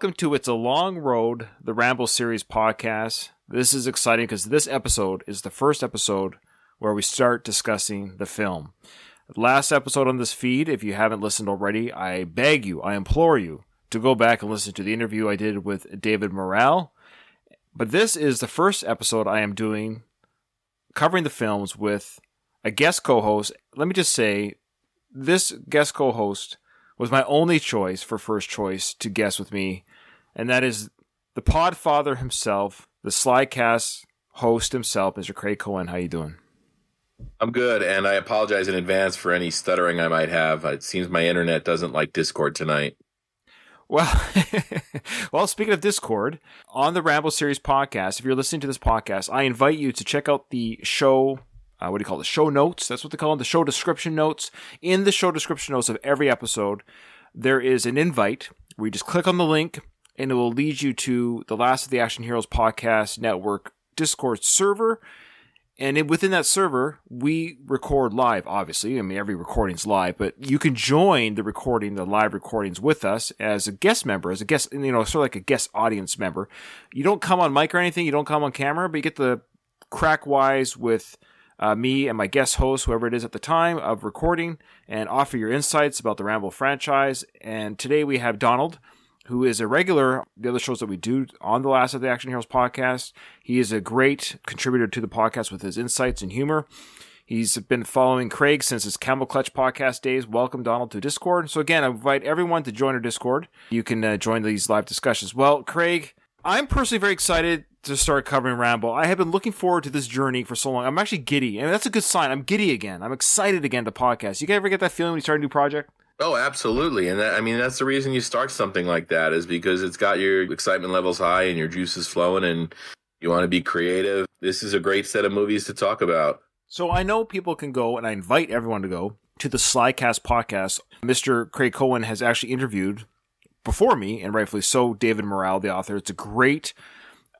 Welcome to It's a Long Road, the Rambo series podcast. This is exciting because this episode is the first episode where we start discussing the film. Last episode on this feed, if you haven't listened already, I beg you, I implore you to go back and listen to the interview I did with David Morrell. But this is the first episode I am doing covering the films with a guest co host. Let me just say, this guest co host was my only choice for first choice to guest with me, and that is the Podfather himself, the Slycast host himself, Mr. Craig Cohen. How you doing? I'm good, and I apologize in advance for any stuttering I might have. It seems my internet doesn't like Discord tonight. Well, well, speaking of Discord, on the Rambo Series podcast, if you're listening to this podcast, I invite you to check out the show. Uh, what do you call it? The show notes. That's what they call them. The show description notes. In the show description notes of every episode, there is an invite where you just click on the link and it will lead you to the Last of the Action Heroes podcast network Discord server. And in, within that server, we record live, obviously. I mean, every recording's live, but you can join the recording, the live recordings with us as a guest member, as a guest, you know, sort of like a guest audience member. You don't come on mic or anything, you don't come on camera, but you get the crack wise with uh, me and my guest host, whoever it is at the time of recording, and offer your insights about the Rambo franchise. And today we have Donald who is a regular the other shows that we do on the last of the action heroes podcast he is a great contributor to the podcast with his insights and humor he's been following craig since his camel clutch podcast days welcome donald to discord so again i invite everyone to join our discord you can uh, join these live discussions well craig i'm personally very excited to start covering Rambo. I have been looking forward to this journey for so long. I'm actually giddy, and that's a good sign. I'm giddy again. I'm excited again to podcast. You ever get that feeling when you start a new project? Oh, absolutely. And that, I mean, that's the reason you start something like that is because it's got your excitement levels high and your juices flowing and you want to be creative. This is a great set of movies to talk about. So I know people can go, and I invite everyone to go to the Slycast podcast. Mr. Craig Cohen has actually interviewed before me, and rightfully so, David Morrell, the author. It's a great,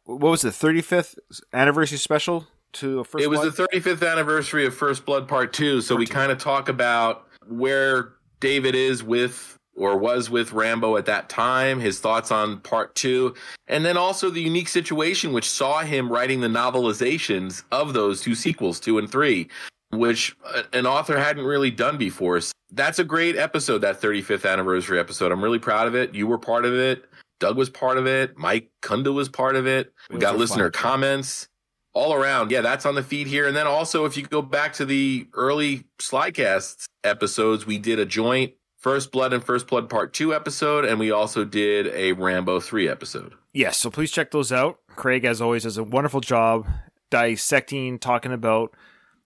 what was the 35th anniversary special to First It was Blood? the 35th anniversary of First Blood Part 2. So Part we kind of talk about where David is with or was with Rambo at that time, his thoughts on part two, and then also the unique situation which saw him writing the novelizations of those two sequels, two and three, which uh, an author hadn't really done before. So that's a great episode, that 35th anniversary episode. I'm really proud of it. You were part of it. Doug was part of it. Mike Kunda was part of it. We got listener comments all around. Yeah, that's on the feed here. And then also, if you go back to the early Slycast episodes, we did a joint First Blood and First Blood Part 2 episode, and we also did a Rambo 3 episode. Yes, so please check those out. Craig, as always, does a wonderful job dissecting, talking about,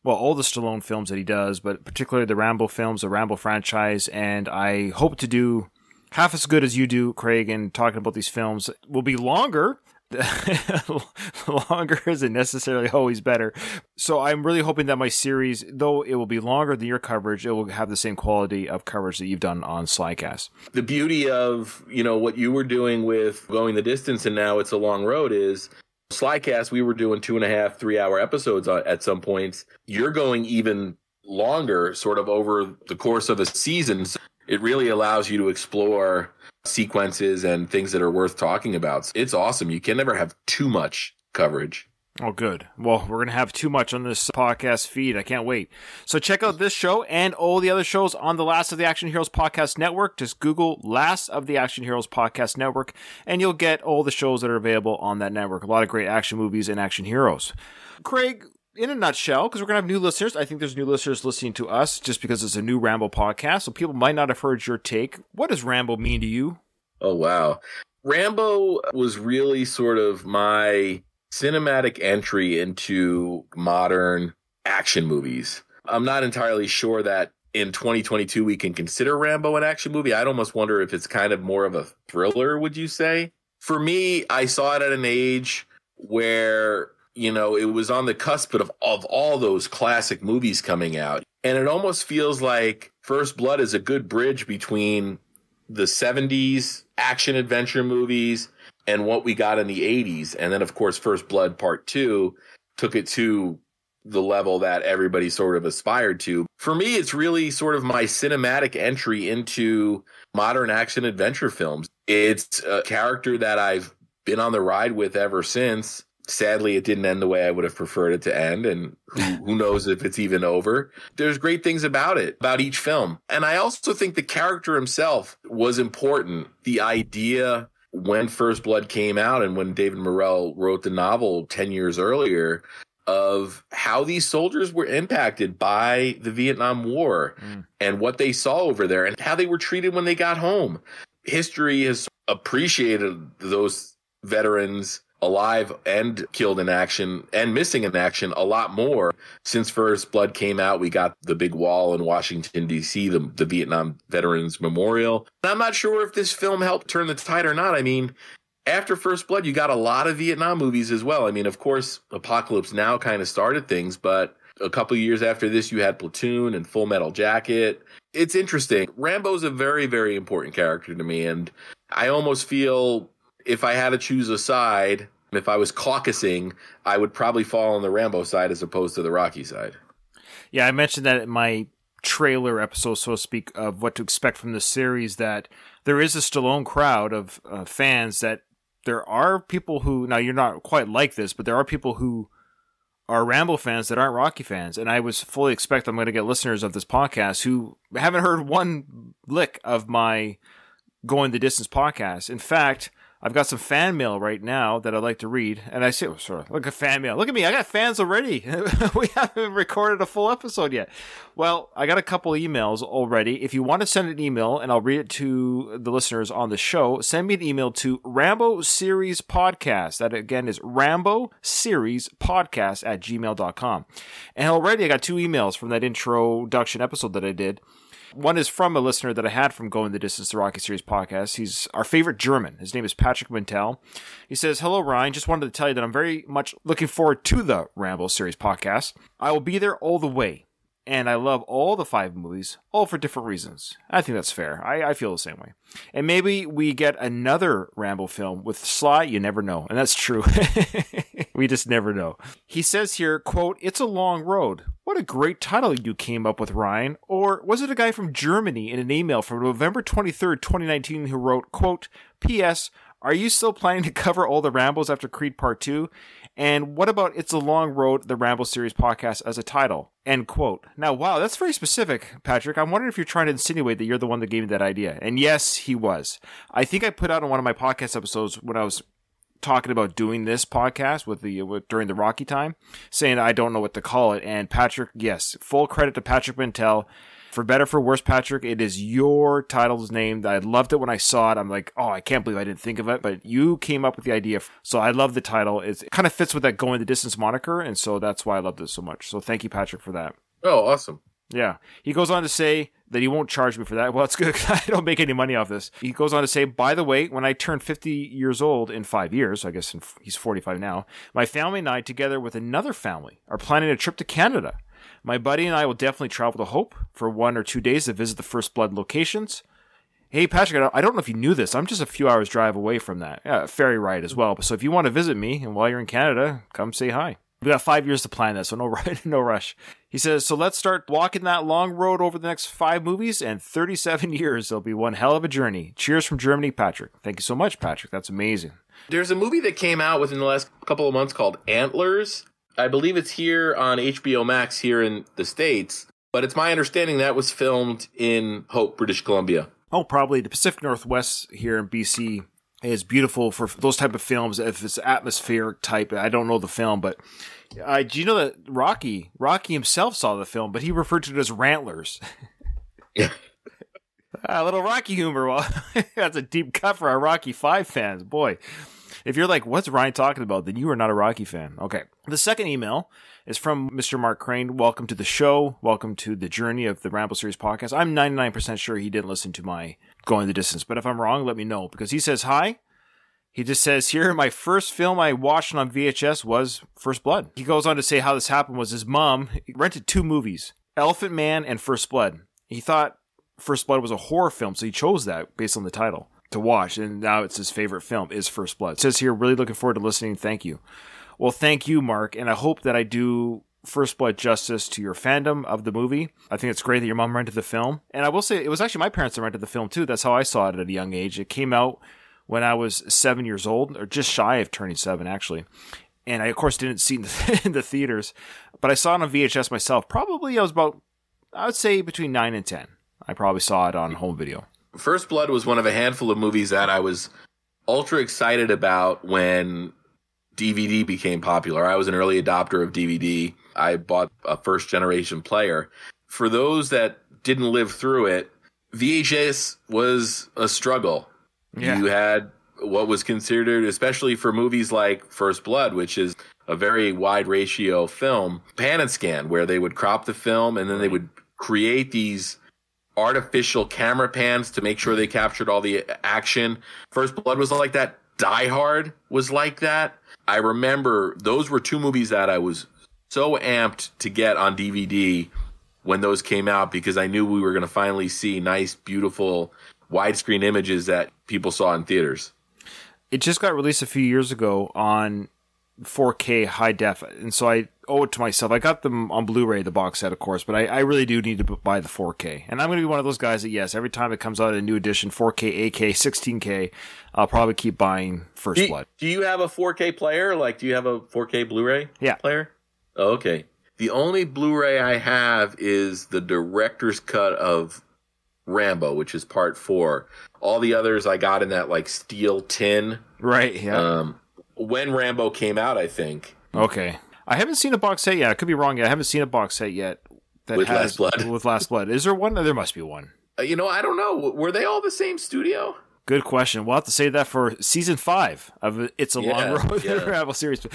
well, all the Stallone films that he does, but particularly the Rambo films, the Rambo franchise. And I hope to do half as good as you do, Craig, in talking about these films. Will be longer. longer isn't necessarily always better. So I'm really hoping that my series, though it will be longer than your coverage, it will have the same quality of coverage that you've done on Slycast. The beauty of, you know, what you were doing with going the distance and now it's a long road is Slycast, we were doing two and a half, three hour episodes at some points. You're going even longer, sort of over the course of a season. So it really allows you to explore sequences and things that are worth talking about. It's awesome. You can never have too much coverage. Oh, good. Well, we're going to have too much on this podcast feed. I can't wait. So check out this show and all the other shows on the Last of the Action Heroes Podcast Network. Just Google Last of the Action Heroes Podcast Network, and you'll get all the shows that are available on that network. A lot of great action movies and action heroes. Craig, in a nutshell, because we're going to have new listeners. I think there's new listeners listening to us just because it's a new Rambo podcast. So people might not have heard your take. What does Rambo mean to you? Oh wow. Rambo was really sort of my cinematic entry into modern action movies. I'm not entirely sure that in 2022 we can consider Rambo an action movie. I'd almost wonder if it's kind of more of a thriller, would you say? For me, I saw it at an age where, you know, it was on the cusp of, of all those classic movies coming out. And it almost feels like First Blood is a good bridge between the 70s action adventure movies and what we got in the 80s. And then, of course, First Blood Part 2 took it to the level that everybody sort of aspired to. for me, it's really sort of my cinematic entry into modern action adventure films. It's a character that I've been on the ride with ever since. Sadly, it didn't end the way I would have preferred it to end, and who, who knows if it's even over. There's great things about it, about each film. And I also think the character himself was important. The idea when First Blood came out and when David Morrell wrote the novel 10 years earlier of how these soldiers were impacted by the Vietnam War mm. and what they saw over there and how they were treated when they got home. History has appreciated those veterans alive and killed in action and missing in action a lot more since First Blood came out. We got the big wall in Washington D.C., the, the Vietnam Veterans Memorial. I'm not sure if this film helped turn the tide or not. I mean, after First Blood, you got a lot of Vietnam movies as well. I mean, of course, Apocalypse Now kind of started things, but a couple years after this, you had Platoon and Full Metal Jacket. It's interesting. Rambo's a very, very important character to me, and I almost feel if I had to choose a side, if I was caucusing, I would probably fall on the Rambo side as opposed to the Rocky side. Yeah, I mentioned that in my trailer episode, so to speak, of what to expect from this series. That there is a Stallone crowd of uh, fans. That there are people who now you're not quite like this, but there are people who are Rambo fans that aren't Rocky fans, and I was fully expect I'm going to get listeners of this podcast who haven't heard one lick of my going the distance podcast. In fact, I've got some fan mail right now that I'd like to read, and I say, oh, sorry, look at fan mail. Look at me, I got fans already. we haven't recorded a full episode yet. Well, I got a couple emails already. If you want to send an email, and I'll read it to the listeners on the show, send me an email to Rambo Series Podcast. That again is Rambo Series Podcast at gmail.com. And already I got two emails from that introduction episode that I did. One is from a listener that I had from Going the Distance, the Rocky Series podcast. He's our favorite German. His name is Patrick Mintel. He says, Hello, Ryan. Just wanted to tell you that I'm very much looking forward to the Rambo Series podcast. I will be there all the way. And I love all the five movies, all for different reasons. I think that's fair. I, I feel the same way. And maybe we get another Rambo film with Sly. You never know. And that's true. we just never know. He says here, quote, It's a long road. What a great title you came up with, Ryan. Or was it a guy from Germany in an email from November 23rd, 2019 who wrote, quote, P.S. Are you still planning to cover all the Rambos after Creed Part 2? And what about It's a Long Road, the Rambo series podcast as a title? End quote. Now, wow, that's very specific, Patrick. I'm wondering if you're trying to insinuate that you're the one that gave me that idea. And yes, he was. I think I put out on one of my podcast episodes when I was talking about doing this podcast with the with, during the Rocky time, saying I don't know what to call it. And Patrick, yes, full credit to Patrick Mintel. For better for worse, Patrick, it is your title's name. I loved it when I saw it. I'm like, oh, I can't believe I didn't think of it. But you came up with the idea. So I love the title. It's, it kind of fits with that going the distance moniker. And so that's why I loved it so much. So thank you, Patrick, for that. Oh, awesome. Yeah. He goes on to say that he won't charge me for that. Well, it's good because I don't make any money off this. He goes on to say, by the way, when I turn 50 years old in five years, I guess he's 45 now, my family and I, together with another family, are planning a trip to Canada. My buddy and I will definitely travel to Hope for one or two days to visit the First Blood locations. Hey, Patrick, I don't know if you knew this. I'm just a few hours drive away from that. Yeah, ferry ride as well. So if you want to visit me and while you're in Canada, come say hi. We got five years to plan this, so no no rush. He says, so let's start walking that long road over the next five movies and 37 years. It'll be one hell of a journey. Cheers from Germany, Patrick. Thank you so much, Patrick. That's amazing. There's a movie that came out within the last couple of months called Antlers. I believe it's here on HBO Max here in the States, but it's my understanding that was filmed in Hope, British Columbia. Oh, probably the Pacific Northwest here in BC is beautiful for those type of films. If it's atmospheric type, I don't know the film, but uh, do you know that Rocky Rocky himself saw the film, but he referred to it as Rantlers. Yeah. a little Rocky humor. Well, that's a deep cut for our Rocky Five fans. Boy, if you're like, "What's Ryan talking about?" then you are not a Rocky fan. Okay. The second email is from Mr. Mark Crane. Welcome to the show. Welcome to the journey of the Rambo Series podcast. I'm 99% sure he didn't listen to my going the distance. But if I'm wrong, let me know because he says hi. He just says here, my first film I watched on VHS was First Blood. He goes on to say how this happened was his mom rented two movies, Elephant Man and First Blood. He thought First Blood was a horror film, so he chose that based on the title to watch, and now it's his favorite film is First Blood. It says here, really looking forward to listening. Thank you. Well, thank you, Mark, and I hope that I do First Blood justice to your fandom of the movie. I think it's great that your mom rented the film. And I will say, it was actually my parents that rented the film too. That's how I saw it at a young age. It came out when I was seven years old, or just shy of turning seven, actually. And I, of course, didn't see it in the, theaters, but I saw it on VHS myself. Probably I was about, I would say between nine and 10. I probably saw it on home video. First Blood was one of a handful of movies that I was ultra excited about when DVD became popular. I was an early adopter of DVD. I bought a first generation player. For those that didn't live through it, VHS was a struggle. Yeah. You had what was considered, especially for movies like First Blood, which is a very wide ratio film, pan and scan, where they would crop the film and then they would create these artificial camera pans to make sure they captured all the action. First Blood was like that. Die Hard was like that. I remember those were two movies that I was so amped to get on DVD when those came out because I knew we were going to finally see nice, beautiful widescreen images that people saw in theaters. It just got released a few years ago on 4K high def, and so I owe it to myself. I got them on Blu-ray, the box set, of course, but I, I really do need to buy the 4K. And I'm going to be one of those guys that yes, every time it comes out a new edition, 4K, 8K, 16K, I'll probably keep buying First Do, Blood. do you have a 4K player? Like, do you have a 4K Blu-ray Yeah. player? Oh, okay. The only Blu-ray I have is the director's cut of Rambo, which is part four. All the others I got in that like steel tin. Right? Yeah. Um, when Rambo came out, I think. okay. I haven't seen a box set yet. I could be wrong. I haven't seen a box set yet that With has Last Blood. with Last Blood. Is there one? There must be one. Uh, you know, I don't know. Were they all the same studio? Good question. We'll have to say that for season five of It's a Yeah, Long Road yeah. to Travel series.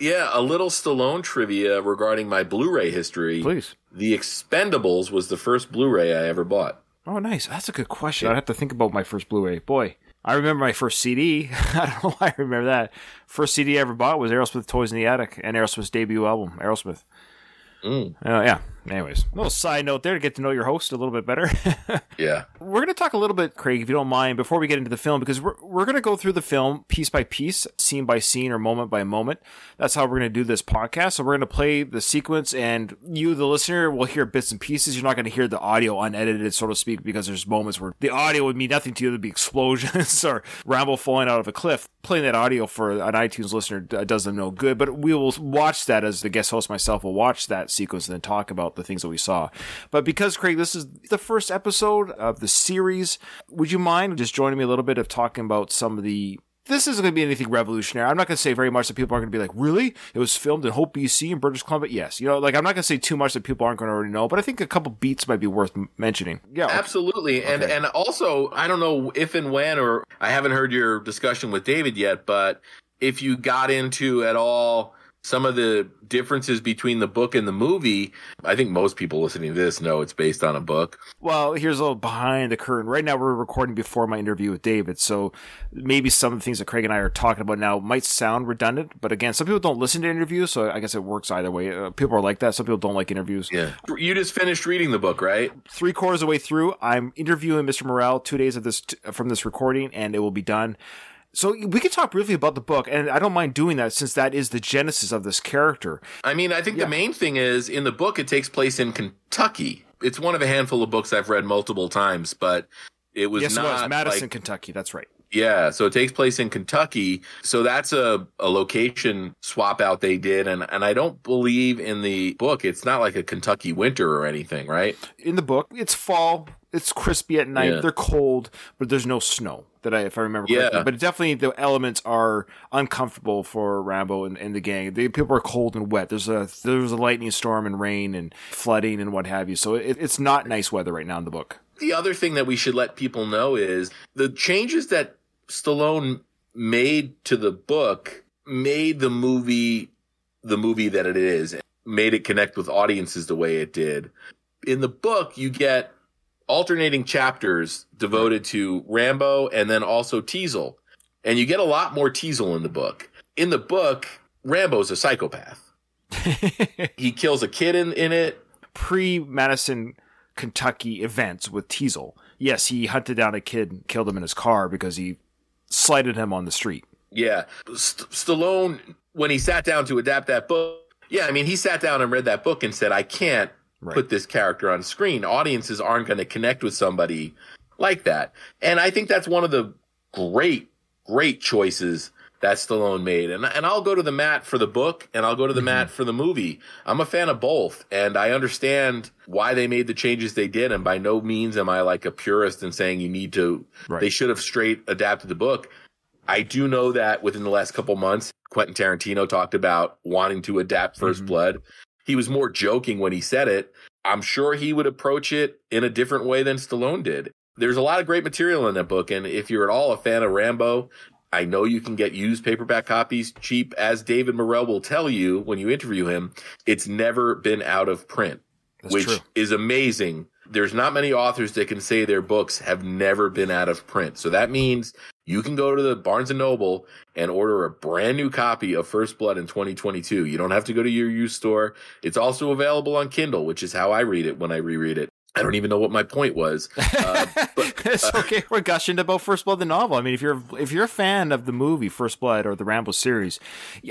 Yeah, a little Stallone trivia regarding my Blu-ray history. Please. The Expendables was the first Blu-ray I ever bought. Oh, nice. That's a good question. I'd have to think about my first Blu-ray. Boy, I remember my first CD. I don't know why I remember that. First CD I ever bought was Aerosmith Toys in the Attic and Aerosmith's debut album, Aerosmith. Mm. Uh, yeah. Anyways, a little side note there to get to know your host a little bit better. Yeah. we're going to talk a little bit, Craig, if you don't mind, before we get into the film, because we're, we're going to go through the film piece by piece, scene by scene, or moment by moment. That's how we're going to do this podcast. So we're going to play the sequence, and you, the listener, will hear bits and pieces. You're not going to hear the audio unedited, so to speak, because there's moments where the audio would mean nothing to you. There'd be explosions or Rambo falling out of a cliff. Playing that audio for an iTunes listener does them no good, but we will watch that as the guest host myself will watch that sequence and then talk about the things that we saw. But because, Craig, this is the first episode of the series, would you mind just joining me a little bit of talking about some of the. This isn't going to be anything revolutionary. I'm not going to say very much that people aren't going to be like, really? It was filmed in Hope, BC in British Columbia? Yes. You know, like, I'm not going to say too much that people aren't going to already know, but I think a couple beats might be worth mentioning. Yeah. okay. Absolutely. And and also, I don't know if and when or I haven't heard your discussion with David yet, but if you got into at all some of the differences between the book and the movie, I think most people listening to this know it's based on a book. Well, here's a little behind the curtain. Right now, we're recording before my interview with David, so maybe some of the things that Craig and I are talking about now might sound redundant. But again, some people don't listen to interviews, so I guess it works either way. Uh, people are like that. Some people don't like interviews. Yeah. You just finished reading the book, right? Three quarters of the way through, I'm interviewing Mr. Morrell two days of this from this recording, and it will be done. So we could talk briefly about the book, and I don't mind doing that since that is the genesis of this character. I mean, I think Yeah. the main thing is in the book, it takes place in Kentucky. It's one of a handful of books I've read multiple times, but it was yes, not it was Madison, like- Kentucky. That's right. Yeah, so it takes place in Kentucky. So that's a, a location swap out they did. And, and I don't believe in the book, it's not like a Kentucky winter or anything, right? in the book, it's fall. It's crispy at night. Yeah. They're cold, but there's no snow. That I, if I remember correctly. Yeah. But definitely the elements are uncomfortable for Rambo and, and the gang. The people are cold and wet. There's a there's a lightning storm and rain and flooding and what have you. So it, it's not nice weather right now in the book. The other thing that we should let people know is the changes that Stallone made to the book made the movie the movie that it is, made it connect with audiences the way it did. In the book, you get alternating chapters devoted to Rambo and then also Teasel. And you get a lot more Teasel in the book. In the book, Rambo's a psychopath. He kills a kid in, in it. Pre Madison, Kentucky events with Teasel. Yes, he hunted down a kid and killed him in his car because he slighted him on the street. Yeah. St- Stallone, when he sat down to adapt that book, Yeah, I mean, he sat down and read that book and said, I can't Right. put this character on screen. Audiences aren't going to connect with somebody like that. And I think that's one of the great, great choices that Stallone made. And, and I'll go to the mat for the book and I'll go to the mat for the movie. I'm a fan of both and I understand why they made the changes they did. And by no means am I like a purist in saying you need to, Right. they should have straight adapted the book. I do know that within the last couple months, Quentin Tarantino talked about wanting to adapt 1st Mhm. Blood. He was more joking when he said it. I'm sure he would approach it in a different way than Stallone did. There's a lot of great material in that book. And if you're at all a fan of Rambo, I know you can get used paperback copies cheap. As David Morrell will tell you when you interview him, it's never been out of print That's which true. is amazing. There's not many authors that can say their books have never been out of print. So that means you can go to the Barnes and Noble and order a brand new copy of First Blood in 2022. You don't have to go to your used store. It's also available on Kindle, which is how I read it when I reread it. I don't even know what my point was. Uh, but it's okay. We're gushing about First Blood, the novel. I mean, if you're if you're a fan of the movie First Blood or the Rambo series,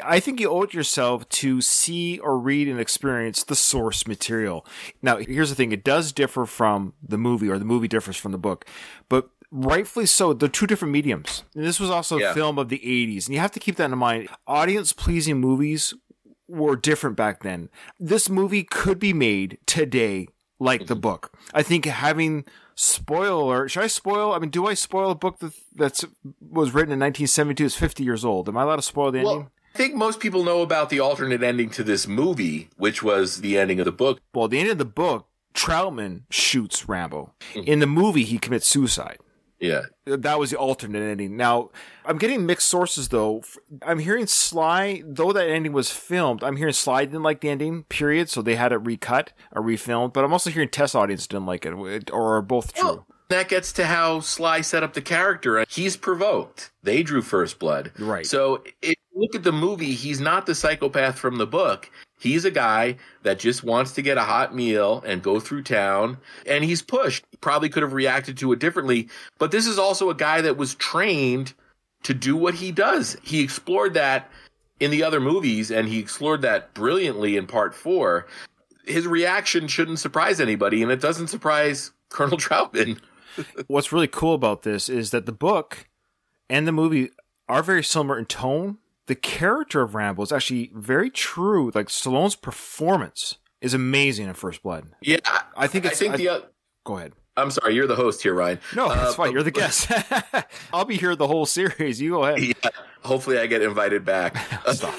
I think you owe it yourself to see or read and experience the source material. Now, here's the thing: it does differ from the movie, or the movie differs from the book, but rightfully so. They're two different mediums. And this was also a film of the '80s, and you have to keep that in mind. Audience pleasing movies were different back then. This movie could be made today like the mm-hmm. book. I think having spoiler. Should I spoil? I mean, do I spoil a book that that's was written in 1972? Is 50 years old. Am I allowed to spoil the ending? I think most people know about the alternate ending to this movie, which was the ending of the book. Well, the end of the book, Troutman shoots Rambo. Mm-hmm. In the movie, he commits suicide. Yeah. That was the alternate ending. Now, I'm getting mixed sources though. I'm hearing Sly, though that ending was filmed, I'm hearing Sly didn't like the ending, period, so they had it recut or refilmed. But I'm also hearing Test audience didn't like it, or both true. Well, that gets to how Sly set up the character. He's provoked. They drew First Blood. Right. So if you look at the movie, he's not the psychopath from the book. He's a guy that just wants to get a hot meal and go through town, and he's pushed. Probably could have reacted to it differently, but this is also a guy that was trained to do what he does. He explored that in the other movies, and he explored that brilliantly in part four. His reaction shouldn't surprise anybody, and it doesn't surprise Colonel Troutman. what's really cool about this is that the book and the movie are very similar in tone. The character of Rambo is actually very true. Like Stallone's performance is amazing in First Blood. Yeah, I think I think I- the. Uh, go ahead. I'm sorry, you're the host here, Ryan. No, that's Uh, fine. You're the guest. I'll be here the whole series. You go ahead. Yeah, hopefully, I get invited back. Stop.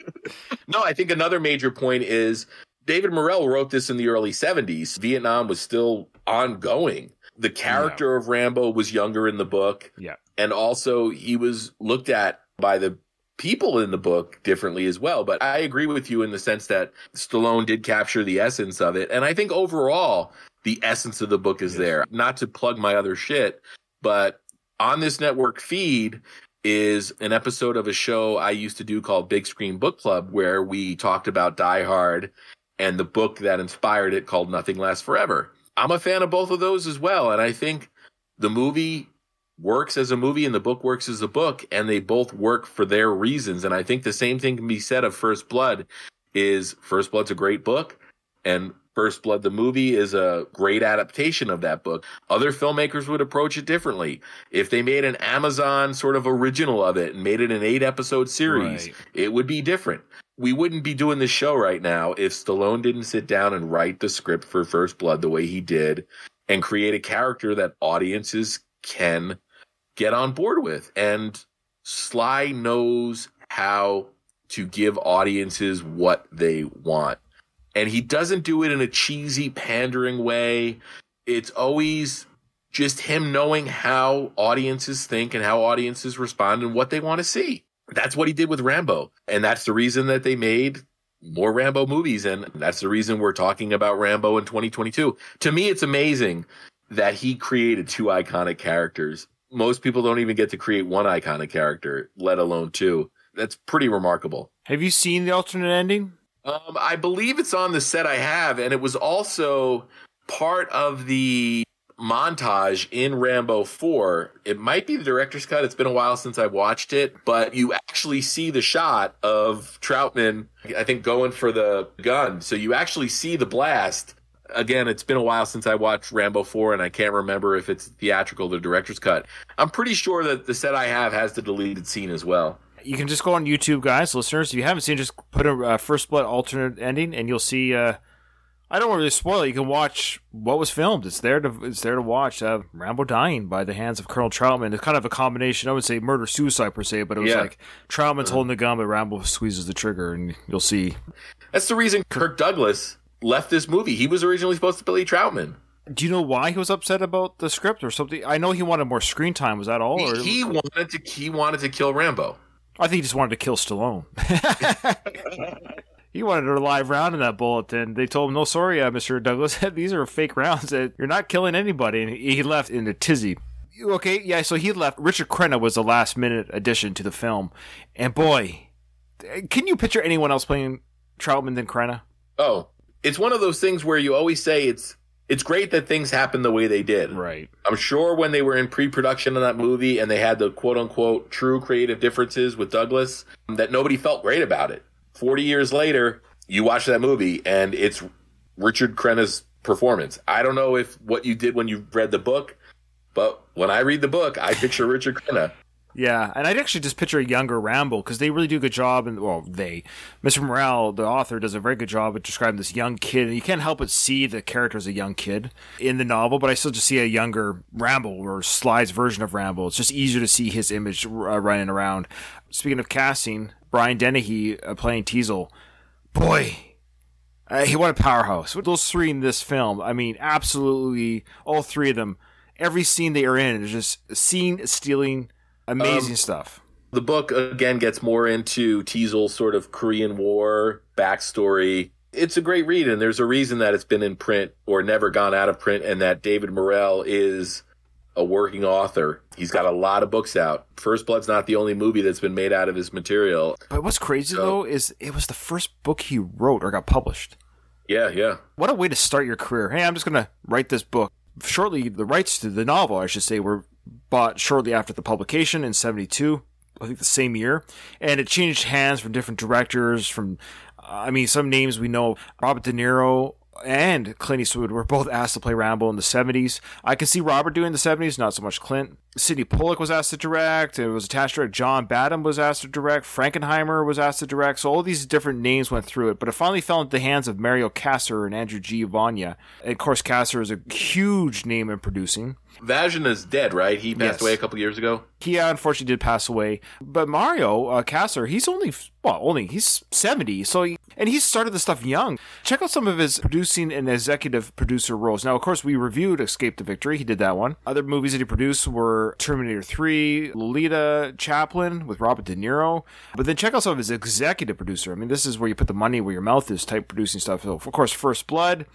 no, I think another major point is David Morrell wrote this in the early 70s. Vietnam was still ongoing. The character of Rambo was younger in the book. Yeah. And also, he was looked at by the people in the book differently as well. But I agree with you in the sense that Stallone did capture the essence of it. And I think overall, the essence of the book is Yes. there. Not to plug my other shit, but on this network feed is an episode of a show I used to do called Big Screen Book Club, where we talked about Die Hard and the book that inspired it called Nothing Lasts Forever. I'm a fan of both of those as well. And I think the movie works as a movie and the book works as a book, and they both work for their reasons. And I think the same thing can be said of First Blood is First Blood's a great book and First Blood, the movie, is a great adaptation of that book. Other filmmakers would approach it differently. If they made an Amazon sort of original of it and made it an eight episode series, Right. it would be different. We wouldn't be doing this show right now if Stallone didn't sit down and write the script for First Blood the way he did and create a character that audiences can get on board with. And Sly knows how to give audiences what they want. And he doesn't do it in a cheesy, pandering way. It's always just him knowing how audiences think and how audiences respond and what they want to see. That's what he did with Rambo. And that's the reason that they made more Rambo movies. And that's the reason we're talking about Rambo in 2022. To me, it's amazing that he created two iconic characters. Most people don't even get to create one iconic character, let alone two. That's pretty remarkable. Have you seen the alternate ending? Um, I believe it's on the set I have, and it was also part of the montage in Rambo 4. It might be the director's cut. It's been a while since I watched it, but you actually see the shot of Troutman, I think, going for the gun. So you actually see the blast. Again, it's been a while since I watched Rambo 4, and I can't remember if it's theatrical or the director's cut. I'm pretty sure that the set I have has the deleted scene as well. You can just go on YouTube, guys, listeners. If you haven't seen, just put a uh, First Blood alternate ending, and you'll see. Uh, I don't want to really spoil it. You can watch what was filmed. It's there to it's there to watch. Uh, Rambo dying by the hands of Colonel Troutman. It's kind of a combination. I would say murder suicide per se, but it was Yeah. like Troutman's holding the gun, but Rambo squeezes the trigger, and you'll see. That's the reason Kirk Douglas left this movie. He was originally supposed to play Troutman. Do you know why he was upset about the script or something? I know he wanted more screen time. Was that all? Or He, he wanted to he wanted to kill Rambo. I think he just wanted to kill Stallone. he wanted a live round in that bullet, and they told him, "No, sorry, uh, Mister Douglas, these are fake rounds. That you're not killing anybody." And he left in a tizzy. Okay, yeah. So he left. Richard Crenna was the last minute addition to the film, and boy, can you picture anyone else playing Troutman than Crenna? Oh, it's one of those things where you always say it's it's great that things happen the way they did. Right. I'm sure when they were in pre-production on that movie and they had the quote unquote true creative differences with Douglas, that nobody felt great about it. 40 years later, you watch that movie and it's Richard Crenna's performance. I don't know if what you did when you read the book, but when I read the book, I picture Richard Crenna. Yeah, and I'd actually just picture a younger Rambo because they really do a good job, and well, they, Mr. Morrell, the author, does a very good job at describing this young kid, and you can't help but see the character as a young kid in the novel, but I still just see a younger Rambo or Sly's version of Rambo. It's just easier to see his image uh, running around. Speaking of casting, Brian Dennehy uh, playing Teasel, boy. Uh, he what a powerhouse! With those three in this film, I mean, absolutely all three of them. Every scene they are in is just scene stealing, amazing Um, stuff. The book again gets more into Teasel's sort of Korean War backstory. It's a great read, and there's a reason that it's been in print or never gone out of print, and that David Morrell is a working author. He's got a lot of books out. First Blood's not the only movie that's been made out of his material. But what's crazy So- though is it was the first book he wrote or got published. Yeah, yeah. What a way to start your career. Hey, I'm just going to write this book. Shortly, the rights to the novel, I should say, were bought shortly after the publication in 72, I think the same year. And it changed hands from different directors, from, I mean, some names we know, Robert De Niro and Clint Eastwood were both asked to play Rambo in the 70s. I can see Robert doing the 70s, not so much Clint. Sydney Pollack was asked to direct. It was attached to direct. John Badham was asked to direct. Frankenheimer was asked to direct. So all these different names went through it. But it finally fell into the hands of Mario Kassar and Andrew G. Vajna. And of course, Kassar is a huge name in producing. Vajna's dead, right? He passed Yes. away a couple years ago. He uh, unfortunately did pass away. But Mario uh, Kassar, he's only well, only he's seventy. So he, and he started the stuff young. Check out some of his producing and executive producer roles. Now, of course, we reviewed Escape to Victory. He did that one. Other movies that he produced were Terminator Three, Lolita, Chaplin with Robert De Niro. But then check out some of his executive producer. I mean, this is where you put the money where your mouth is. Type producing stuff. So, of course, First Blood.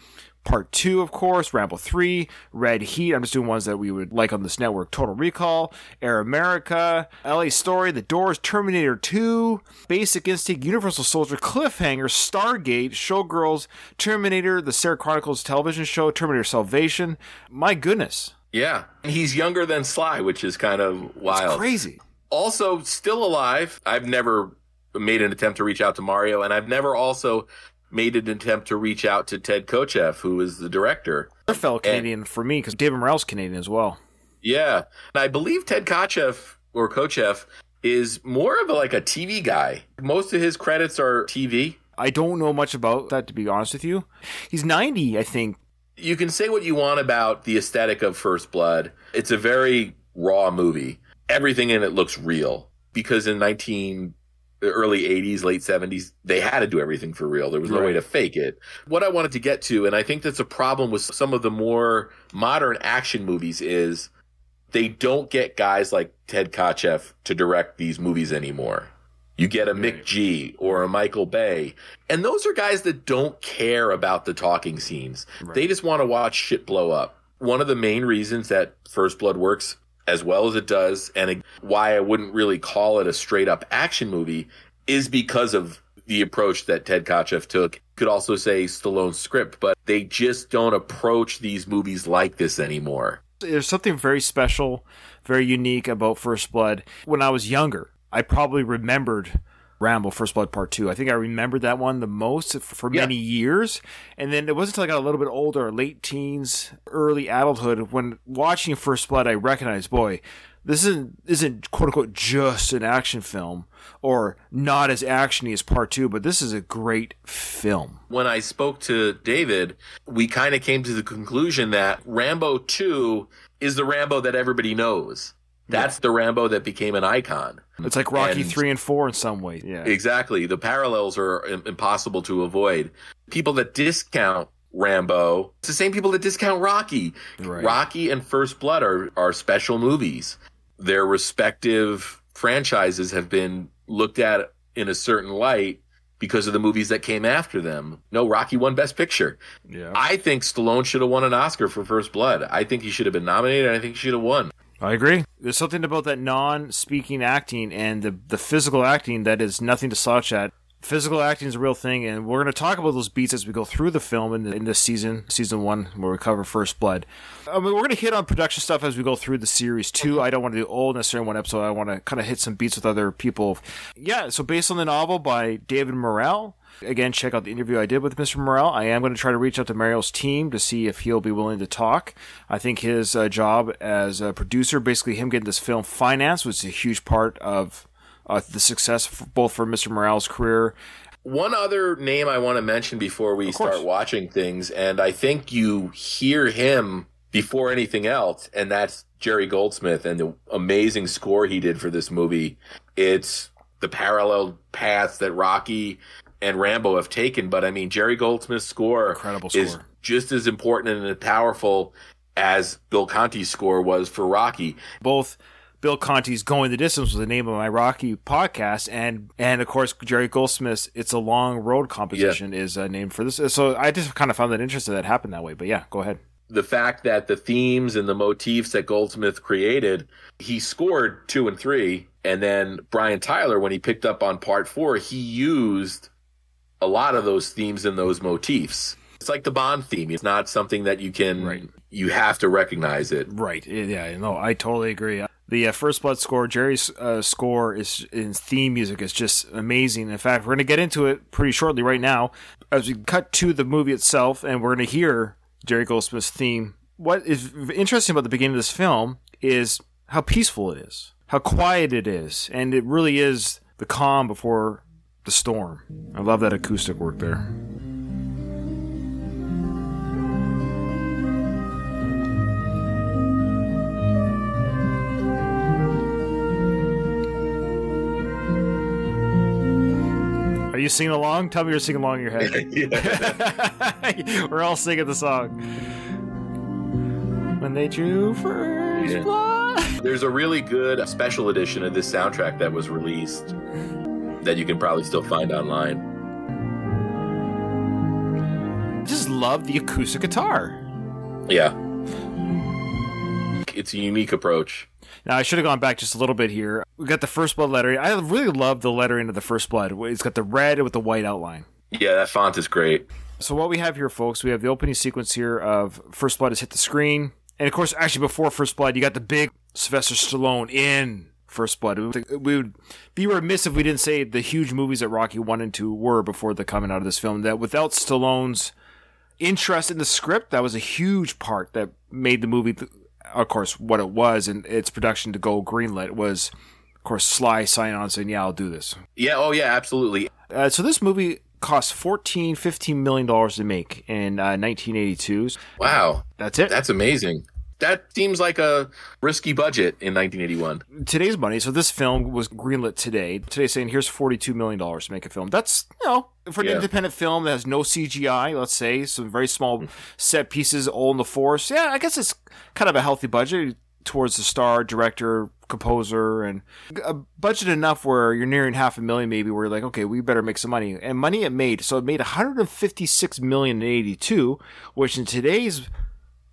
Part two, of course, Rambo 3, Red Heat. I'm just doing ones that we would like on this network. Total Recall, Air America, LA Story, The Doors, Terminator 2, Basic Instinct, Universal Soldier, Cliffhanger, Stargate, Showgirls, Terminator, The Sarah Chronicles television show, Terminator Salvation. My goodness. Yeah. He's younger than Sly, which is kind of wild. Crazy. also still alive. I've never made an attempt to reach out to Mario, and I've never also made an attempt to reach out to Ted Kotcheff, who is the director. Another fellow Canadian for me, because David Morrell's Canadian as well. Yeah, and I believe Ted Kotcheff or Kotcheff is more of a, like a TV guy. Most of his credits are TV. I don't know much about that, to be honest with you. He's 90, I think. You can say what you want about the aesthetic of First Blood. It's a very raw movie. Everything in it looks real because in 19 the early 80s, late 70s, they had to do everything for real. There was no way to fake it. What I wanted to get to, and I think that's a problem with some of the more modern action movies, is they don't get guys like Ted Kotcheff to direct these movies anymore. You get a McG or a Michael Bay. And those are guys that don't care about the talking scenes. They just want to watch shit blow up. One of the main reasons that First Blood works as well as it does, and why I wouldn't really call it a straight up action movie, is because of the approach that Ted Kotcheff took. You could also say Stallone's script, but they just don't approach these movies like this anymore. There's something very special, very unique about First Blood. When I was younger, I probably remembered Rambo First Blood Part 2. I think I remembered that one the most for Yeah. many years. And then it wasn't until I got a little bit older, late teens, early adulthood, when watching First Blood, I recognized, boy, this isn't, isn't quote unquote just an action film or not as actiony as Part 2, but this is a great film. When I spoke to David, we kind of came to the conclusion that Rambo 2 is the Rambo that everybody knows. That's the Rambo that became an icon. It's like Rocky And- 3 and 4 in some way. Yeah. Exactly. The parallels are impossible to avoid. People that discount Rambo, it's the same people that discount Rocky. Right. Rocky and First Blood are, are special movies. Their respective franchises have been looked at in a certain light because of the movies that came after them. No, Rocky won Best Picture. Yeah. I think Stallone should have won an Oscar for First Blood. I think he should have been nominated. and I think he should have won. I agree. There's something about that non-speaking acting and the the physical acting that is nothing to slouch at. Physical acting is a real thing, and we're going to talk about those beats as we go through the film in, in this season, season one, where we cover First Blood. I mean, we're going to hit on production stuff as we go through the series too. I don't want to do all necessarily one episode. I want to kind of hit some beats with other people. Yeah, so based on the novel by David Morrell, Again, check out the interview I did with Mr. Morrell. I am going to try to reach out to Mario's team to see if he'll be willing to talk. I think his uh, job as a producer, basically him getting this film financed, was a huge part of uh, the success f both for Mr. Morrell's career. One other name I want to mention before we start watching things, and I think you hear him before anything else, and that's Jerry Goldsmith and the amazing score he did for this movie. It's the parallel paths that Rocky and Rambo have taken, but I mean, Jerry Goldsmith's score, Incredible is just as important and as powerful as Bill Conti's score was for Rocky. Both Bill Conti's "Going the Distance" was the name of my Rocky podcast, and and of course Jerry Goldsmith's "It's a Long Road" composition is uh, named for this. So I just kind of found that interesting that happened that way. But yeah, go ahead. the fact that the themes and the motifs that Goldsmith created, he scored two and three. And then Brian Tyler, when he picked up on part four, he used a lot of those themes and those motifs. It's like the Bond theme. It's not something that you can, Right. you have to recognize it. Right. Yeah. No, I totally agree. The uh, First Blood score, Jerry's uh, score is in theme music is just amazing. In fact, we're going to get into it pretty shortly right now as we cut to the movie itself, and we're going to hear Jerry Goldsmith's theme. What is interesting about the beginning of this film is how peaceful it is, how quiet it is, and it really is the calm before the storm. I love that acoustic work there. Are you singing along? Tell me you're singing along in your head. We're all singing the song. When they drew first Yeah. blood. There's a really good special edition of this soundtrack that was released that you can probably still find online. I just love the acoustic guitar. Yeah. It's a unique approach. Now I should have gone back just a little bit here. We got the first blood lettering. I really love the lettering of the first blood. It's got the red with the white outline. Yeah, that font is great. So what we have here, folks, we have the opening sequence here of First Blood has hit the screen, and of course, actually before First Blood, you got the big Sylvester Stallone in First Blood. We would be remiss if we didn't say the huge movies that Rocky one and two were before the coming out of this film. That without Stallone's interest in the script, that was a huge part that made the movie, of course, what it was and its production to go greenlit was, of course, Sly signing on saying, "Yeah, I'll do this." Yeah, oh yeah, absolutely. Uh, so this movie cost 14 15 million dollars to make in uh, 1982 Wow, that's it that's amazing. That seems like a risky budget in 1981. today's money so this film was greenlit today today saying here's 42 million dollars to make a film that's you know for an Yeah. independent film that has no cgi let's say some very small hmm. set pieces all in the force yeah i guess it's kind of a healthy budget towards the star director composer and a budget enough where you're nearing half a million maybe where you're like okay we better make some money and money it made so it made 156 million in 82 which in today's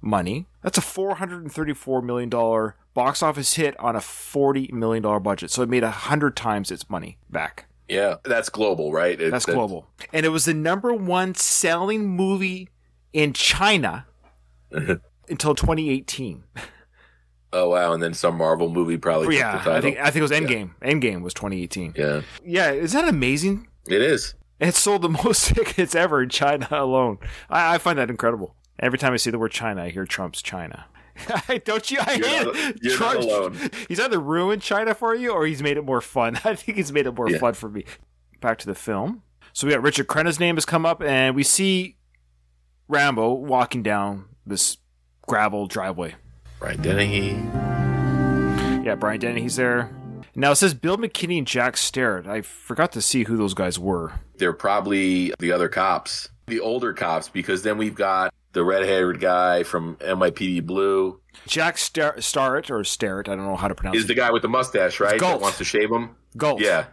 money. That's a $434 million box office hit on a $40 million budget. So it made a hundred times its money back. Yeah, that's global, right? It- That's that- global. And it was the number one selling movie in China until 2018. Oh wow! And then some Marvel movie probably. took yeah, the title. I think I think it was Endgame. Endgame was 2018. Yeah, Yeah, is that amazing? it is. It sold the most tickets ever in China alone. I, I find that incredible. Every time I see the word China, I hear Trump's China. Don't you? I You're hate not- it. you're not alone. He's either ruined China for you or he's made it more fun. I think he's made it more Yeah. fun for me. Back to the film. So we got Richard Crenna's name has come up, and we see Rambo walking down this gravel driveway. Right, Dennehy. Yeah, Brian Dennehy's there. Now it says Bill McKinney and Jack Starrett. I forgot to see who those guys were. They're probably the other cops, the older cops, because then we've got the red-haired guy from NYPD Blue. Jack Star- Starrett or Starrett, I don't know how to pronounce Is it. the guy with the mustache, right? That wants to shave him. Galt. Yeah.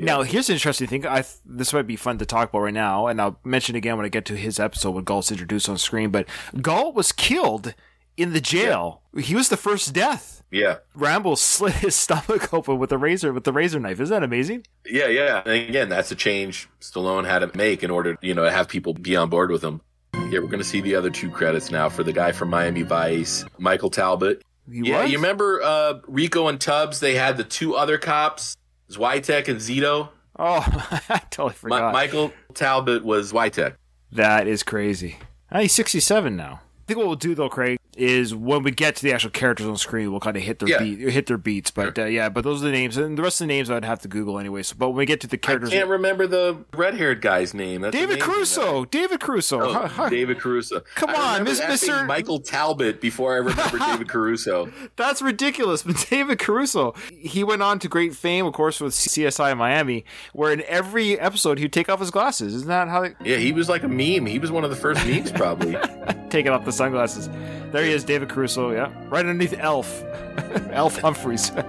Now, here's an interesting thing. I th- this might be fun to talk about right now, and I'll mention again when I get to his episode when Galt's introduced on screen. But Galt was killed in the jail. He was the first death. Yeah. Rambo slit his stomach open with a razor with the razor knife. Isn't that amazing? Yeah, yeah. And again, that's a change Stallone had to make in order, you know, to have people be on board with him. Yeah, we're going to see the other two credits now for the guy from Miami Vice, Michael Talbot. He yeah, was? you remember uh, Rico and Tubbs? They had the two other cops, Switek and Zito. Oh, I totally Mi- forgot. Michael Talbot was Switek. That is crazy. He's 67 now. I think what we'll do though, Craig, is when we get to the actual characters on screen, we'll kind of hit their Yeah. beat, hit their beats. But uh, yeah, but those are the names, and the rest of the names I'd have to Google anyway. So, but when we get to the characters, I can't remember the red-haired guy's name. That's David amazing. Crusoe, David Crusoe. Oh. David Caruso. Come I on, remember Miss- that being Mr. Michael Talbot before I remember David Caruso. That's ridiculous. But David Caruso, he went on to great fame, of course, with CSI Miami, where in every episode he'd take off his glasses. Isn't that how they Yeah, he was like a meme. He was one of the first memes, probably. taking off the sunglasses? There he is, David Caruso. Yeah, right underneath Elf, Elf Humphreys.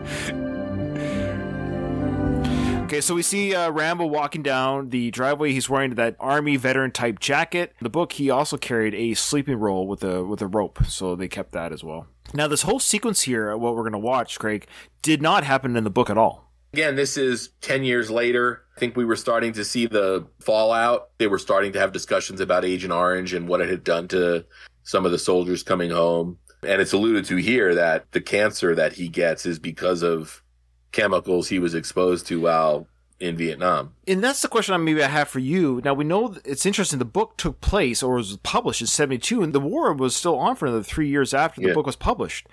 Okay, so we see uh, Rambo walking down the driveway. He's wearing that army veteran type jacket. In the book, he also carried a sleeping roll with a with a rope, so they kept that as well. Now, this whole sequence here, what we're going to watch, Craig, did not happen in the book at all. Again, this is 10 years later. I think we were starting to see the fallout. They were starting to have discussions about Agent Orange and what it had done to some of the soldiers coming home. And it's alluded to here that the cancer that he gets is because of chemicals he was exposed to while in Vietnam. And that's the question I maybe I have for you. Now we know it's interesting. The book took place or was published in '72, and the war was still on for another three years after the Yeah. book was published.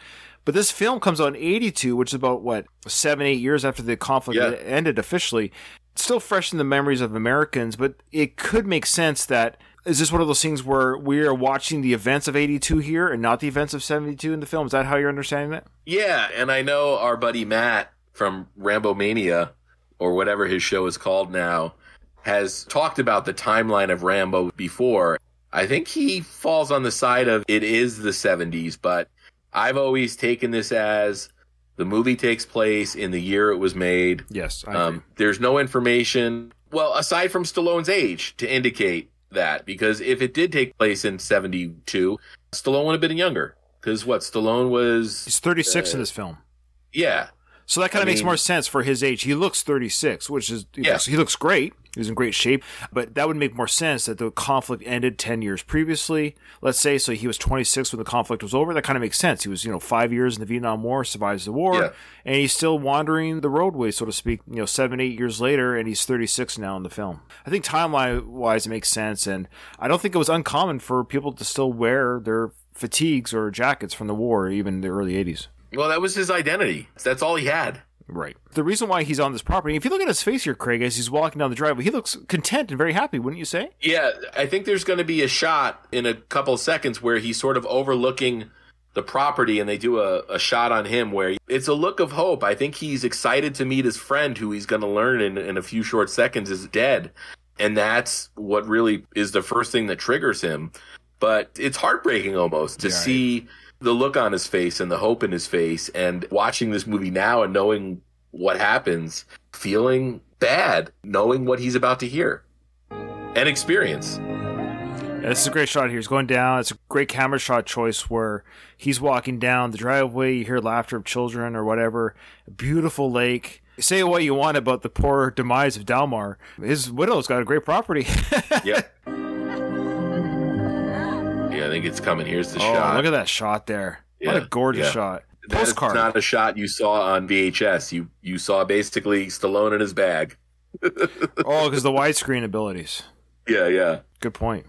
But this film comes out in '82, which is about what seven, eight years after the conflict Yeah. ended officially. It's still fresh in the memories of Americans, but it could make sense that is this one of those things where we are watching the events of '82 here and not the events of '72 in the film? Is that how you're understanding it? Yeah, and I know our buddy Matt from Rambo Mania, or whatever his show is called now, has talked about the timeline of Rambo before. I think he falls on the side of it is the 70s, but I've always taken this as the movie takes place in the year it was made. Yes, I. Um, there's no information, well, aside from Stallone's age to indicate that, because if it did take place in 72, Stallone would have been younger. Because what, Stallone was, He's 36 in uh, this film. yeah, So that kind of makes mean- more sense for his age. He looks 36, which is he, Yeah. looks, he looks great. He's in great shape, but that would make more sense that the conflict ended 10 years previously. Let's say so he was 26 when the conflict was over. That kind of makes sense. He was, you know, 5 years in the Vietnam War, survives the war, Yeah. and he's still wandering the roadway so to speak, you know, 7 8 years later and he's 36 now in the film. I think timeline wise it makes sense and I don't think it was uncommon for people to still wear their fatigues or jackets from the war even in the early 80s. Well, that was his identity. That's all he had. Right. The reason why he's on this property, if you look at his face here, Craig, as he's walking down the driveway, he looks content and very happy, wouldn't you say? Yeah, I think there's going to be a shot in a couple of seconds where he's sort of overlooking the property and they do a, a shot on him where it's a look of hope. I think he's excited to meet his friend who he's going to learn in, in a few short seconds is dead. And that's what really is the first thing that triggers him. But it's heartbreaking almost to Yeah, right. The look on his face and the hope in his face and watching this movie now and knowing what happens, feeling bad, knowing what he's about to hear and experience. Yeah, this is a great shot here. He's going down. It's a great camera shot choice where he's walking down the driveway. You hear laughter of children or whatever. A beautiful lake. Say what you want about the poor demise of Dalmar. His widow's got a great property. Yeah. I think it's coming. Here's the oh, shot. look at that shot there. what a gorgeous yeah. shot. That is Postcard. not a shot you saw on VHS. You you saw basically Stallone in his bag. oh, because the widescreen abilities. Yeah, yeah. Good point.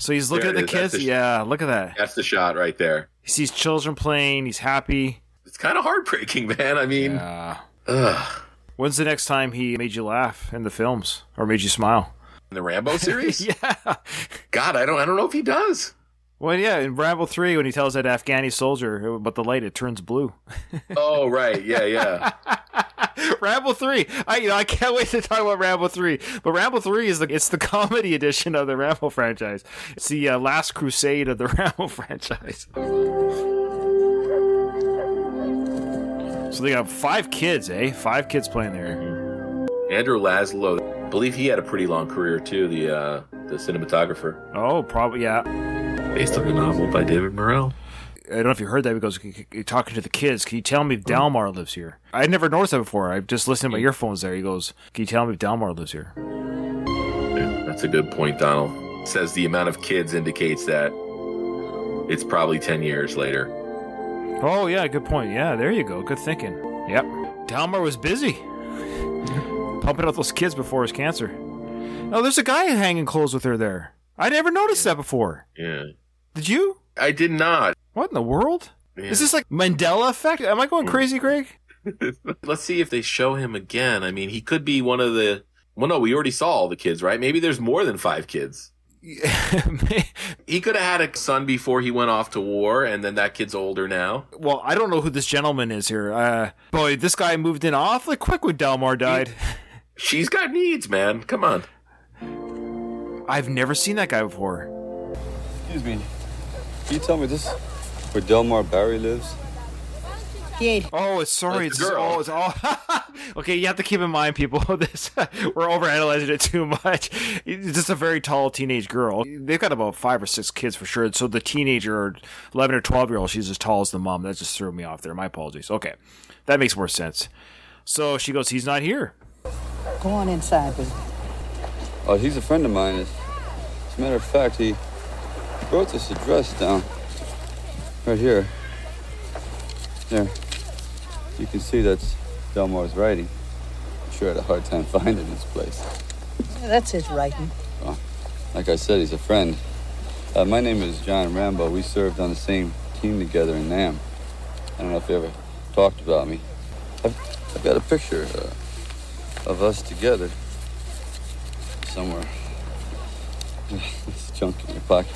So he's looking at the is. Kids. the yeah, look at that. That's the shot right there. He sees children playing. He's happy. It's kind of heartbreaking, man. I mean, Yeah. ugh. When's the next time he made you laugh in the films or made you smile? In the Rambo series. yeah. God, I don't I don't know if he does. Well, yeah, in Rambo 3, when he tells that Afghani soldier about the light, it turns blue. Oh right, yeah, yeah. Rambo 3. I you know, I can't wait to talk about Rambo 3. But Rambo 3 is the it's the comedy edition of the Rambo franchise. It's the uh, last crusade of the Rambo franchise. So they got five kids, eh? Five kids playing there. Andrew Laszlo, believe he had a pretty long career too. The uh, the cinematographer, Oh, probably yeah. based on the novel by David Morrell. I don't know if you heard that because you're talking to the kids. Can you tell me if Dalmar lives here? I had never noticed that before. I just listened to my earphones there. He goes, "Can you tell me if Dalmar lives here?" Yeah, that's a good point, Donald. Says the amount of kids indicates that it's probably ten years later. Oh yeah, good point. Yeah, there you go. Good thinking. Yep. Dalmar was busy pumping out those kids before his cancer. Oh, there's a guy hanging clothes with her there. I never noticed that before. Yeah, Did you? I did not. What in the world? Yeah. Is this like Mandela effect? Am I going crazy, Greg? Let's see if they show him again. I mean, he could be one of the. Well, no, we already saw all the kids, right? Maybe there's more than five kids. He could have had a son before he went off to war, and then that kid's older now. well, I don't know who this gentleman is here. Uh, boy, this guy moved in awfully quick when Delmar died. She's got needs, man. Come on. I've never seen that guy before. Excuse me. Can you tell me this where Delmar Barry lives? Oh, it's sorry. That's It's the girl. oh, it's all. okay, you have to keep in mind, people. This we're overanalyzing it too much. It's just a very tall teenage girl. They've got about five or six kids for sure. So the teenager, or eleven or twelve year old, she's as tall as the mom. That just threw me off there. My apologies. Okay, that makes more sense. So she goes, "He's not here." Go on inside with me. Oh, he's a friend of mine. As, as a matter of fact, he wrote this address down. Right here. There. You can see that's Delmar's writing. I'm sure I had a hard time finding this place. Yeah, that's his writing. Well, Like I said, he's a friend. Uh, my name is John Rambo. We served on the same team together in Nam. I don't know if you ever talked about me. I've, I've got a picture uh, of us together somewhere. It's junk in your pocket.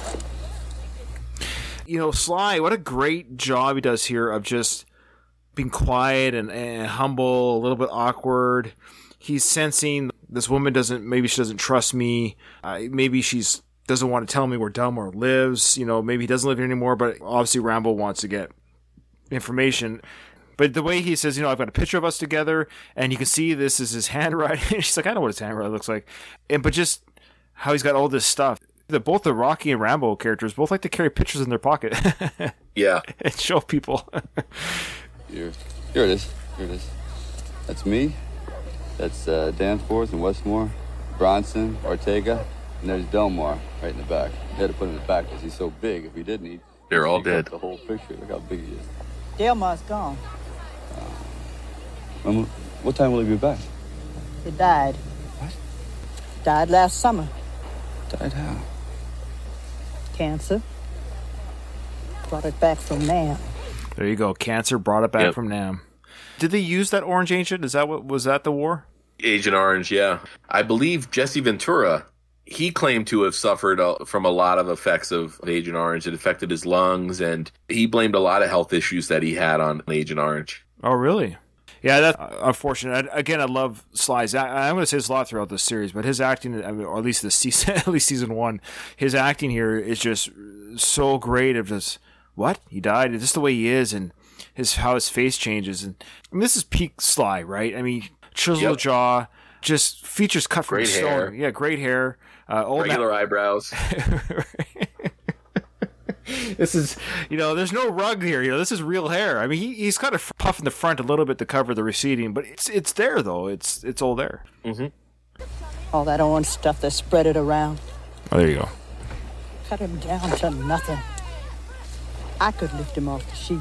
you know, Sly, what a great job he does here of just being quiet and, and humble, a little bit awkward. He's sensing this woman doesn't, maybe she doesn't trust me. Uh, maybe she's doesn't want to tell me where Delmar lives. You know, maybe he doesn't live here anymore, but obviously Rambo wants to get information. But the way he says, you know, I've got a picture of us together, and you can see this is his handwriting. She's like, I know what his handwriting looks like, and but just how he's got all this stuff. The both the Rocky and Rambo characters both like to carry pictures in their pocket Yeah. and show people. Here, here it is. Here it is. That's me. That's uh, Danforth and Westmore, Bronson, Ortega, and there's Delmar right in the back. We had to put him in the back because he's so big. If he didn't, he'd They're all dead. The whole picture. Look how big he is. Delmar's gone. When what time will he be back? He died. What? Died last summer. Died how? Cancer. Brought it back from Nam. there you go. Cancer brought it back Yep. from Nam. Did they use that orange agent? Is that what was that the war? Agent Orange, yeah. I believe Jesse Ventura, he claimed to have suffered uh, from a lot of effects of Agent Orange. It affected his lungs, and he blamed a lot of health issues that he had on Agent Orange. Oh, really? Yeah, that's unfortunate. I, again, I love Sly's. I'm going to say this a lot throughout this series, but his acting, I mean, or at least this season, at least season one, his acting here is just so great. Of just what he died, just the way he is, and his how his face changes, and I mean, this is peak Sly, right? I mean, chiseled Yep. jaw, just features cut from Great stone. hair. Yeah, great hair. Uh, old Regular eyebrows. this is you know there's no rug here you know this is real hair i mean he, he's kind of puffing the front a little bit to cover the receding but it's it's there though it's it's all there Mm-hmm. All that orange stuff that spread it around. oh there you go cut him down to nothing. I could lift him off the sheep.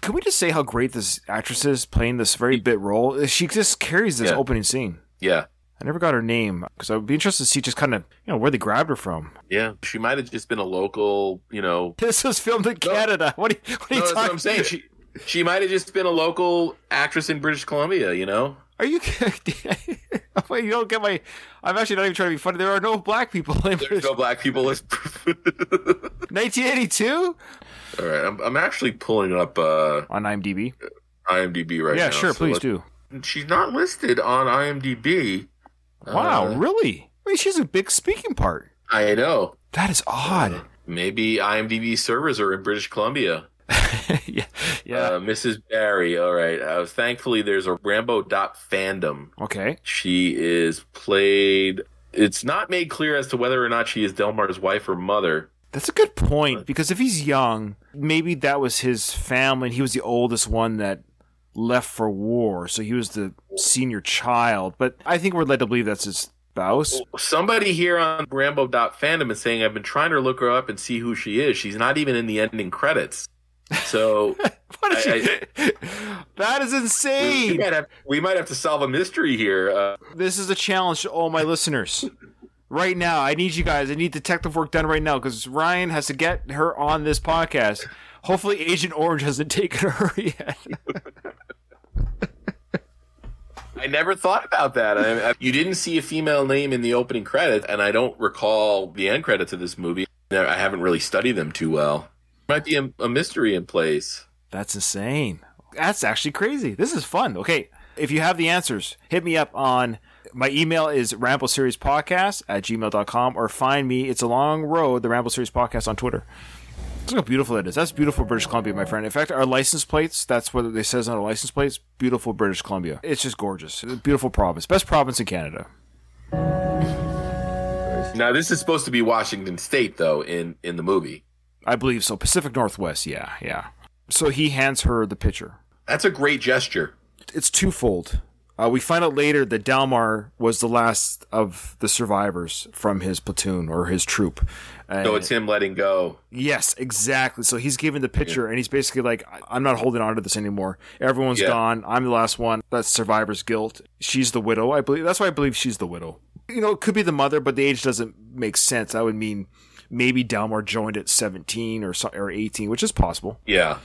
Can we just say how great this actress is playing this very bit role? She just carries this Yeah. opening scene. Yeah. I never got her name because I would be interested to see just kind of you know where they grabbed her from. Yeah. She might have just been a local, you know. This was filmed in Canada. What are you, what are No, you that's talking? what I'm saying. She she might have just been a local actress in British Columbia, you know? Are you? Wait, you don't get my. I'm actually not even trying to be funny. There are no black people in There's no black people. All 1982 All right, I'm, I'm actually pulling up uh, on IMDb. IMDb right now. yeah, sure, so please do. She's not listed on IMDb. Wow, Uh, really? I mean, she's a big speaking part. I know. That is odd. Maybe IMDb servers are in British Columbia. yeah, yeah. Uh, Mrs. Barry. All right. Uh, thankfully, there's a Rambo dot fandom. okay. She is played. It's not made clear as to whether or not she is Delmar's wife or mother. That's a good point because if he's young, maybe that was his family. He was the oldest one that left for war, so he was the senior child. But I think we're led to believe that's his spouse. Somebody here on Rambo dot fandom is saying I've been trying to look her up and see who she is. She's not even in the ending credits. So What is I- she? that is we insane. might have we might have to solve a mystery here. Uh, This is a challenge to all my listeners. Right now, I need you guys. I need detective work done right now because Ryan has to get her on this podcast. Hopefully, Agent Orange hasn't taken her yet. I never thought about that. I, I- you didn't see a female name in the opening credits, and I don't recall the end credits of this movie. I haven't really studied them too well. Might be a, a mystery in place. That's insane. That's actually crazy. This is fun. Okay, if you have the answers, hit me up on my email is rambo series podcast at gmail.com or find me. It's a long road, the Rambo Series podcast on Twitter. Look how beautiful that is. That's beautiful British Columbia, my friend. In fact, our license plates, that's what it says on our license plates. Beautiful British Columbia. It's just gorgeous. It's a beautiful province. Best province in Canada. Now, this is supposed to be Washington State, though, in in the movie. I believe so. Pacific Northwest, yeah, yeah. So he hands her the picture. That's a great gesture. it's twofold. Uh, we find out later that Dalmar was the last of the survivors from his platoon or his troop. And So it's him letting go. yes, exactly. So he's giving the picture, and he's basically like, "I- "I'm not holding on to this anymore. Everyone's Yeah. gone. I'm the last one. That's survivor's guilt. She's the widow. I believe. That's why I believe she's the widow. You know, it could be the mother, but the age doesn't make sense. That would mean maybe Dalmar joined at 17 or so, or 18, which is possible. Yeah.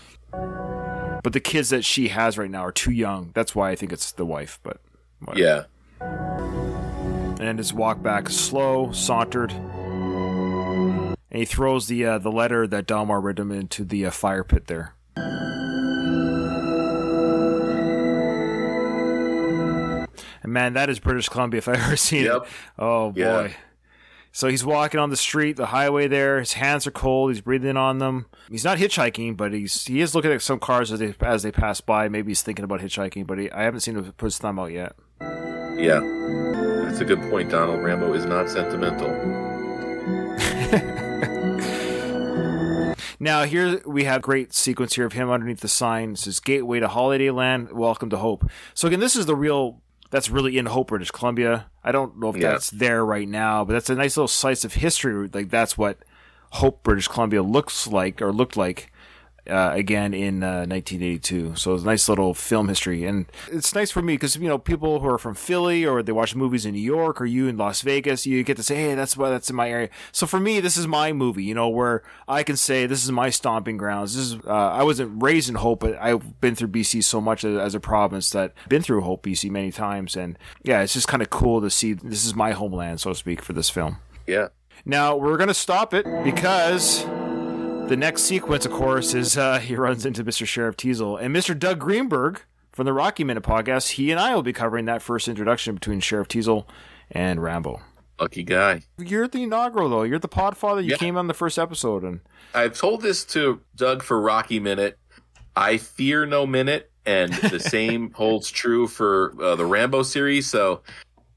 But the kids that she has right now are too young. That's why I think it's the wife. But Yeah. and his walk back is slow, sauntered, and he throws the uh, the letter that Dalmar read him into the uh, fire pit there. And man, that is British Columbia if I ever seen Yep. it. Oh boy. Yeah. So he's walking on the street, the highway there. His hands are cold. He's breathing on them. He's not hitchhiking, but he's he is looking at some cars as they as they pass by. Maybe he's thinking about hitchhiking, but he, I haven't seen him put his thumb out yet. Yeah. That's a good point, Donald. Rambo is not sentimental. Now here we have great sequence here of him underneath the sign. It says "Gateway to Holiday Land, Welcome to Hope." So again, this is the real. That's really in Hope, British Columbia. I don't know if Yeah. that's there right now, but that's a nice little slice of history. Like that's what Hope, British Columbia looks like or looked like uh, again in uh, 1982. So it's a nice little film history, and it's nice for me because you know people who are from Philly or they watch movies in New York or you in Las Vegas, you get to say, "Hey, that's why that's in my area." So for me, this is my movie. You know, where I can say this is my stomping grounds. This is uh, I wasn't raised in Hope, but I've been through BC so much as, as a province that I've been through Hope, BC, many times, and yeah, it's just kind of cool to see. This is my homeland, so to speak, for this film. Yeah. Now we're gonna stop it because the next sequence, of course, is uh, he runs into Mr. Sheriff Teasle and Mr. Doug Greenberg from the Rocky Minute podcast. He and I will be covering that first introduction between Sheriff Teasle and Rambo. Lucky guy. You're the inaugural though. You're the Podfather. You Yeah. came on the first episode, and I've told this to Doug for Rocky Minute. I fear no minute, and the same holds true for uh, the Rambo series. So,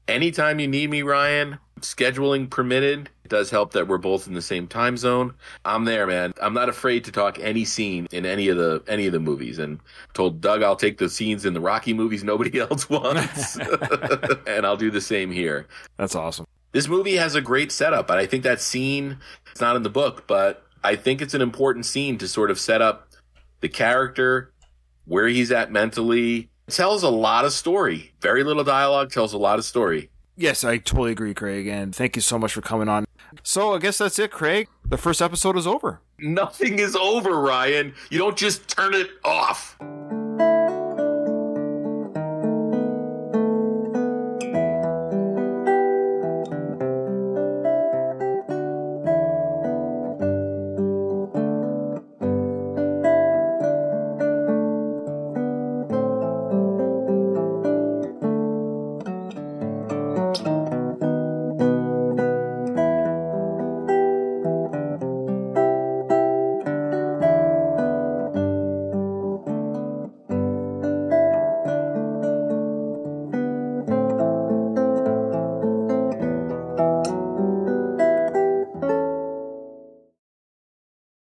anytime you need me, Ryan, scheduling permitted, it does help that we're both in the same time zone. I'm there, man. I'm not afraid to talk any scene in any of the any of the movies. And told Doug I'll take the scenes in the Rocky movies nobody else wants, and I'll do the same here. that's awesome. this movie has a great setup, and I think that scene it's not in the book, but I think it's an important scene to sort of set up the character, where he's at mentally. Tells a lot of story. Very little dialogue tells a lot of story. Yes, I totally agree, Craig, and thank you so much for coming on. So I guess that's it, Craig. The first episode is over. Nothing is over, Ryan. You don't just turn it off.